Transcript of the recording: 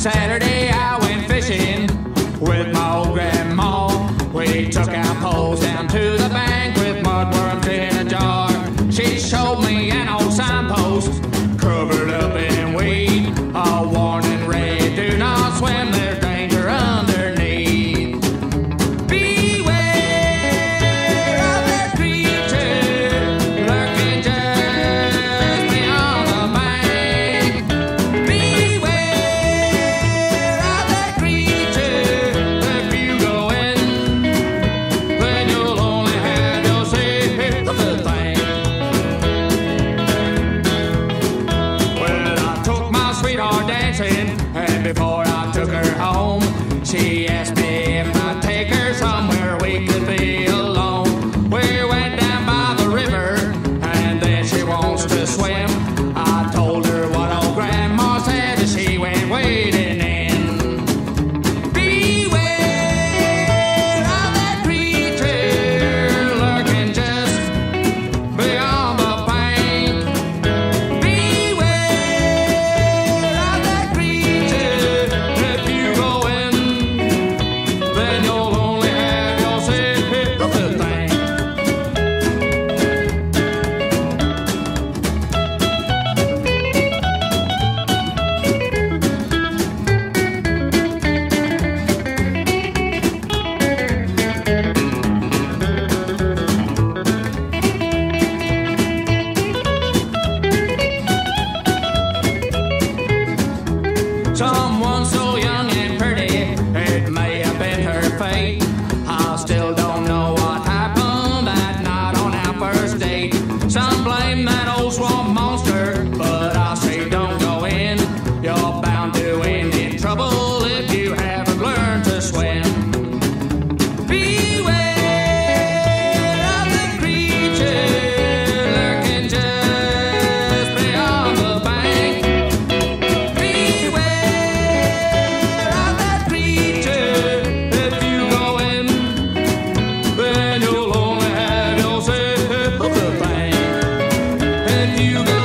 Saturday I went fishing with my old grandma. We took our poles down to the bank with mudworms in a jar. She showed me an old sign. before I took her home. She Tom once you.